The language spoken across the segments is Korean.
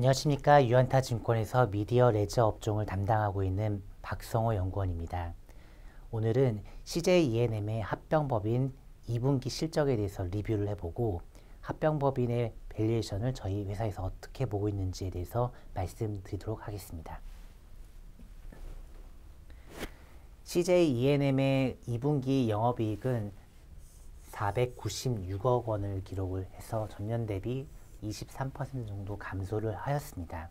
안녕하십니까 유안타 증권에서 미디어 레저 업종을 담당하고 있는 박성호 연구원입니다. 오늘은 CJ ENM의 합병법인 2분기 실적에 대해서 리뷰를 해보고 합병법인의 valuation을 저희 회사에서 어떻게 보고 있는지에 대해서 말씀드리도록 하겠습니다. CJ ENM의 2분기 영업이익은 496억 원을 기록을 해서 전년 대비 23% 정도 감소를 하였습니다.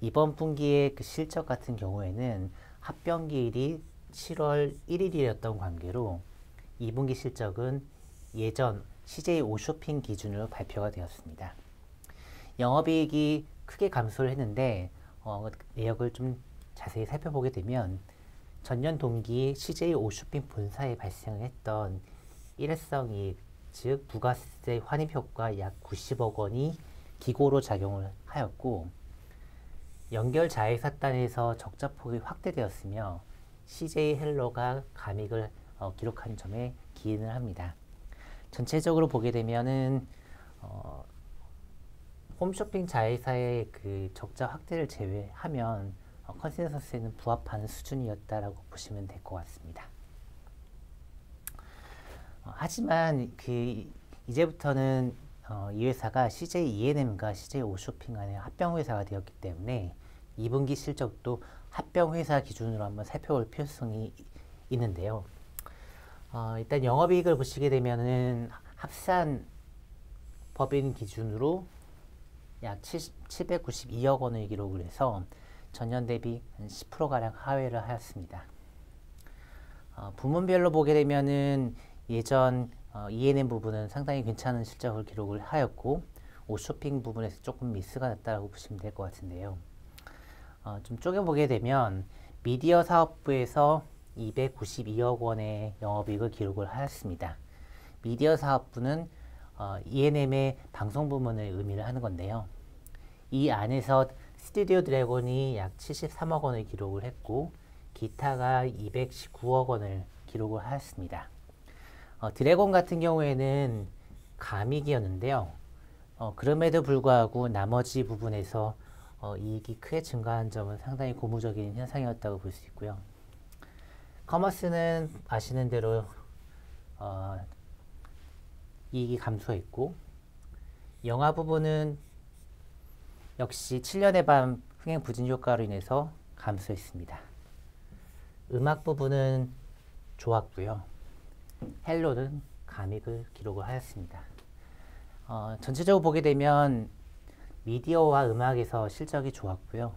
이번 분기의 그 실적 같은 경우에는 합병기일이 7월 1일이었던 관계로 2분기 실적은 예전 CJ 오쇼핑 기준으로 발표가 되었습니다. 영업이익이 크게 감소를 했는데 어, 내역을 좀 자세히 살펴보게 되면 전년 동기 CJ 오쇼핑 본사에 발생했던 일회성 이익 즉 부가세 환입 효과 약 90억 원이 기고로 작용을 하였고 연결 자회사단에서 적자폭이 확대되었으며 CJ 헬로가 감익을 어, 기록한 점에 기인을 합니다. 전체적으로 보게 되면은 어, 홈쇼핑 자회사의 그 적자 확대를 제외하면 어, 컨센서스에는 부합하는 수준이었다라고 보시면 될 것 같습니다. 어, 하지만 그 이제부터는 어, 이 회사가 CJ E&M과 CJ 오쇼핑 간의 합병 회사가 되었기 때문에 2분기 실적도 합병 회사 기준으로 한번 살펴볼 필요성이 있는데요. 어, 일단 영업이익을 보시게 되면은 합산 법인 기준으로 약 70, 792억 원을 기록을 해서 전년 대비 10%가량 하회를 하였습니다. 어, 부문별로 보게 되면은 예전 어, E&M 부분은 상당히 괜찮은 실적을 기록을 하였고 옷쇼핑 부분에서 조금 미스가 났다고 보시면 될 것 같은데요. 어, 좀 쪼개보게 되면 미디어 사업부에서 292억 원의 영업이익을 기록을 하였습니다. 미디어 사업부는 어, E&M의 방송 부문을 의미를 하는 건데요. 이 안에서 스튜디오 드래곤이 약 73억 원을 기록을 했고 기타가 219억 원을 기록을 하였습니다. 어, 드래곤 같은 경우에는 감익이었는데요. 어, 그럼에도 불구하고 나머지 부분에서 어, 이익이 크게 증가한 점은 상당히 고무적인 현상이었다고 볼 수 있고요. 커머스는 아시는 대로 어, 이익이 감소했고 영화 부분은 역시 7년의 밤 흥행 부진 효과로 인해서 감소했습니다. 음악 부분은 좋았고요. 헬로는 감익을 기록을 하였습니다. 어, 전체적으로 보게 되면 미디어와 음악에서 실적이 좋았고요.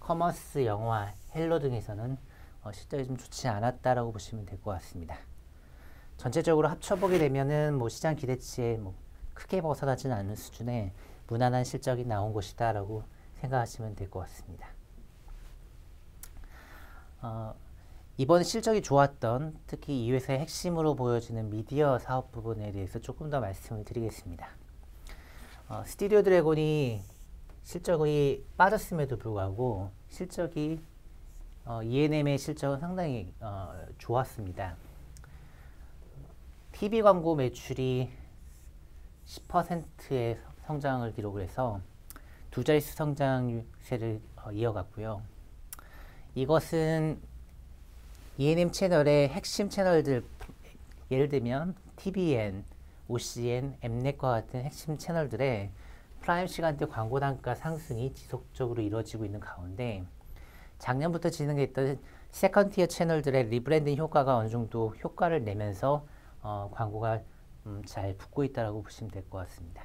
commerce, 영화, 헬로 등에서는 어, 실적이 좀 좋지 않았다라고 보시면 될 것 같습니다. 전체적으로 합쳐보게 되면은 뭐 시장 기대치에 뭐 크게 벗어나지는 않는 수준의 무난한 실적이 나온 것이다라고 생각하시면 될 것 같습니다. 어, 이번 실적이 좋았던 특히 이 회사의 핵심으로 보여지는 미디어 사업 부분에 대해서 조금 더 말씀을 드리겠습니다. 어, 스튜디오 드래곤이 실적이 빠졌음에도 불구하고 실적이 어, E&M의 실적은 상당히 어, 좋았습니다. TV 광고 매출이 10%의 성장을 기록을 해서 두 자릿수 성장세를 어, 이어갔고요. 이것은 ENM 채널의 핵심 채널들 예를 들면 TVN, OCN, 엠넷과 같은 핵심 채널들의 prime 시간대 광고 단가 상승이 지속적으로 이루어지고 있는 가운데 작년부터 진행했던 second tier 채널들의 rebranding 효과가 어느 정도 효과를 내면서 어, 광고가 음, 잘 붙고 있다고 보시면 될 것 같습니다.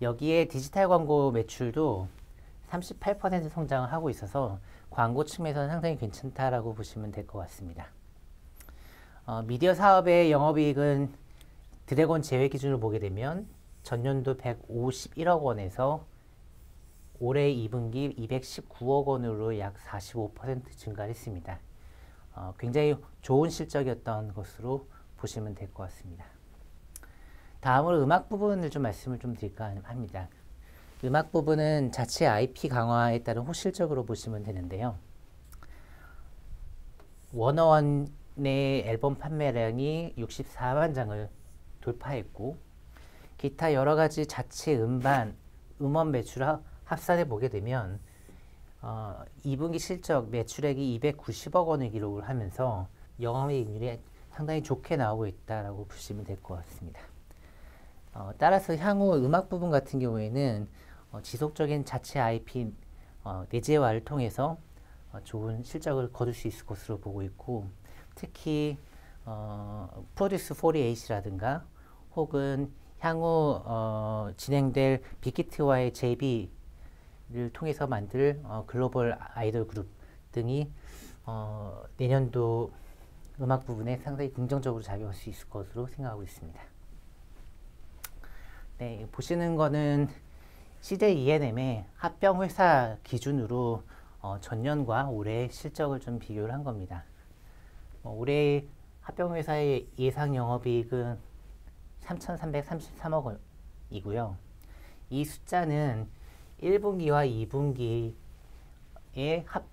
여기에 디지털 광고 매출도 38% 성장을 하고 있어서 광고 측면에서는 상당히 괜찮다라고 보시면 될 것 같습니다. 어, 미디어 사업의 영업이익은 드래곤 제외 기준으로 보게 되면 전년도 151억 원에서 올해 2분기 219억 원으로 약 45% 증가했습니다. 어, 굉장히 좋은 실적이었던 것으로 보시면 될 것 같습니다. 다음으로 음악 부분을 좀 말씀을 좀 드릴까 합니다. 음악 부분은 자체 IP 강화에 따른 호실적으로 보시면 되는데요. 워너원의 앨범 판매량이 64만 장을 돌파했고 기타 여러 가지 자체 음반, 음원 매출 합산해 보게 되면 어, 2분기 실적 매출액이 290억 원을 기록을 하면서 영업이익률이 상당히 좋게 나오고 있다라고 보시면 될 것 같습니다. 어, 따라서 향후 음악 부분 같은 경우에는 어, 지속적인 자체 IP 어, 내재화를 통해서 어, 좋은 실적을 거둘 수 있을 것으로 보고 있고 특히 어, 프로듀스 48이라든가 혹은 향후 어, 진행될 빅히트와의 JB를 통해서 만들 어, 글로벌 아이돌 그룹 등이 어, 내년도 음악 부분에 상당히 긍정적으로 작용할 수 있을 것으로 생각하고 있습니다. 네, 보시는 거는 CJ ENM의 합병 회사 기준으로 어, 전년과 올해 실적을 좀 비교를 한 겁니다. 어, 올해 합병 회사의 예상 영업이익은 3,333억 원이고요. 이 숫자는 1분기와 2분기의 합,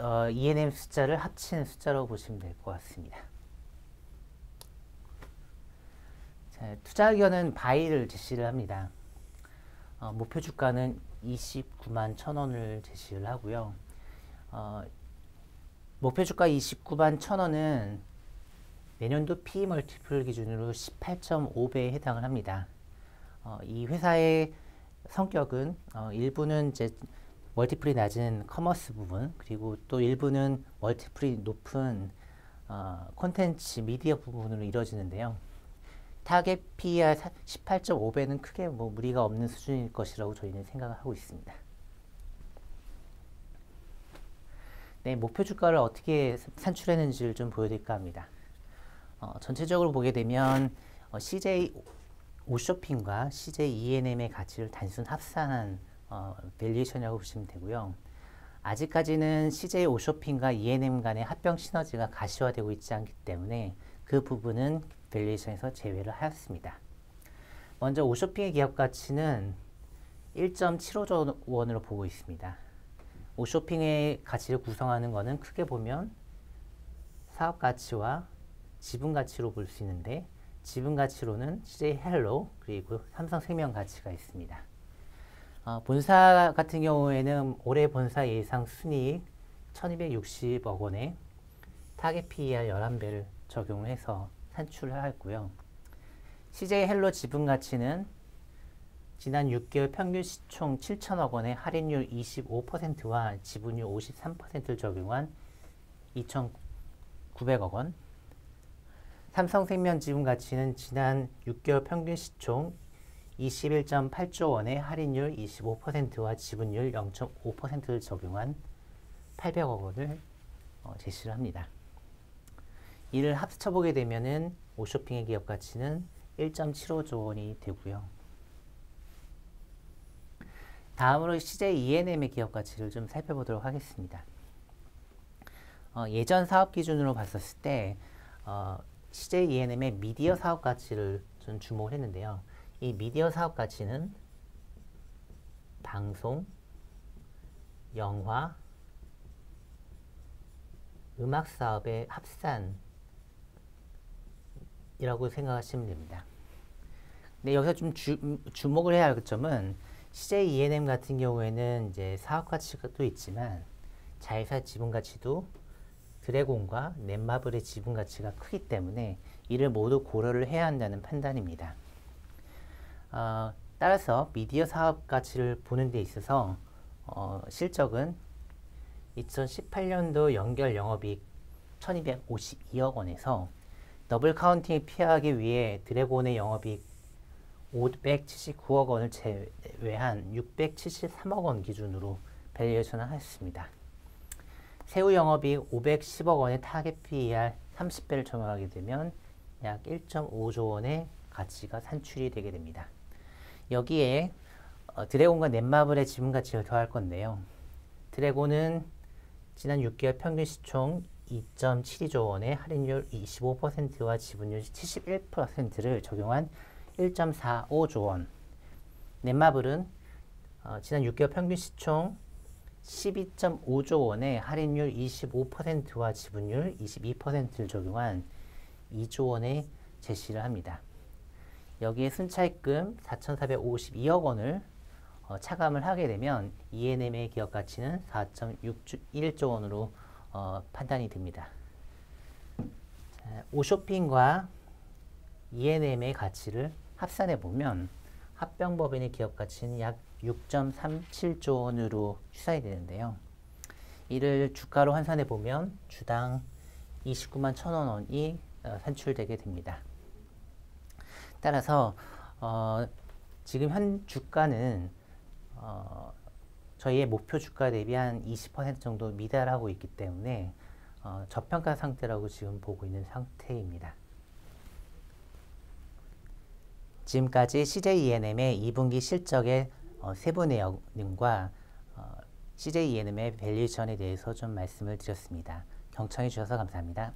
어, E&M 숫자를 합치는 숫자라고 보시면 될 것 같습니다. 자, 투자 의견은 바이를 제시를 합니다. 어, 목표 주가는 29만 1천원을 제시를 하고요. 어, 목표 주가 29만 1천원은 내년도 P multiple 기준으로 18.5배에 해당을 합니다. 어, 이 회사의 성격은 어, 일부는 이제 multiple이 낮은 commerce 부분 그리고 또 일부는 multiple이 높은 어, 콘텐츠 미디어 부분으로 이루어지는데요. target PER 18.5배는 크게 뭐 무리가 없는 수준일 것이라고 저희는 생각을 하고 있습니다. 네, 목표 주가를 어떻게 산출했는지를 좀 보여드릴까 합니다. 어, 전체적으로 보게 되면 어, CJ 오쇼핑과 CJ ENM의 가치를 단순 합산한 어, valuation이라고 보시면 되고요. 아직까지는 CJ 오쇼핑과 ENM 간의 합병 시너지가 가시화되고 있지 않기 때문에 그 부분은 valuation에서 제외를 하였습니다. 먼저 오쇼핑의 기업 가치는 1.75조 원으로 보고 있습니다. 오쇼핑의 가치를 구성하는 것은 크게 보면 사업 가치와 지분 가치로 볼 수 있는데 지분 가치로는 CJ 헬로 그리고 삼성생명 가치가 있습니다. 어, 본사 같은 경우에는 올해 본사 예상 순이익 1260억 원에 target PER 11배를 적용해서 산출을 하였고요. CJ 헬로 지분 가치는 지난 6개월 평균 시총 7천억 원에 할인율 25%와 지분율 53%를 적용한 2,900억 원. 삼성생명 지분 가치는 지난 6개월 평균 시총 21.8조 원에 할인율 25%와 지분율 0.5%를 적용한 800억 원을 어, 제시를 합니다. 이를 합쳐보게 되면은 오쇼핑의 기업 가치는 1.75조 원이 되고요. 다음으로 CJ ENM의 기업 가치를 좀 살펴보도록 하겠습니다. 어, 예전 사업 기준으로 봤었을 때 어, CJ ENM의 미디어 사업 가치를 좀 주목을 했는데요. 이 미디어 사업 가치는 방송, 영화, 음악 사업의 합산 이라고 생각하시면 됩니다. 근데 여기서 좀 주, 주목을 해야 할 점은 CJ ENM 같은 경우에는 이제 사업 가치가 또 있지만 자회사 지분 가치도 드래곤과 넷마블의 지분 가치가 크기 때문에 이를 모두 고려를 해야 한다는 판단입니다. 어, 따라서 미디어 사업 가치를 보는 데 있어서 어, 실적은 2018년도 연결 영업이익 1252억 원에서 double counting을 피하기 위해 드래곤의 영업이익 579억 원을 제외한 673억 원 기준으로 valuation을 하였습니다. 세후 영업이익 510억 원에 target PER 30배를 적용하게 되면 약 1.5조 원의 가치가 산출이 되게 됩니다. 여기에 어, 드래곤과 넷마블의 지분 가치를 더할 건데요. 드래곤은 지난 6개월 평균 시총 2.72조 원의 할인율 25%와 지분율 71%를 적용한 1.45조 원. 넷마블은 어, 지난 6개월 평균 시총 12.5조 원의 할인율 25%와 지분율 22%를 적용한 2조 원의 제시를 합니다. 여기에 순차익금 4,452억 원을 어, 차감을 하게 되면 ENM의 기업 가치는 4.61조 원으로 어, 판단이 됩니다. 자, 오쇼핑과 ENM의 가치를 합산해 보면 합병법인의 기업 가치는 약 6.37조 원으로 추산이 되는데요. 이를 주가로 환산해 보면 주당 29만 1천원 원이 어, 산출되게 됩니다. 따라서 어, 지금 현 주가는 어, 저희의 목표 주가 대비 한 20% 정도 미달하고 있기 때문에 어, 저평가 상태라고 지금 보고 있는 상태입니다. 지금까지 CJ ENM의 2분기 실적의 어, 세부 내용과 어, CJ ENM의 밸류션에 대해서 좀 말씀을 드렸습니다. 경청해 주셔서 감사합니다.